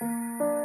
Música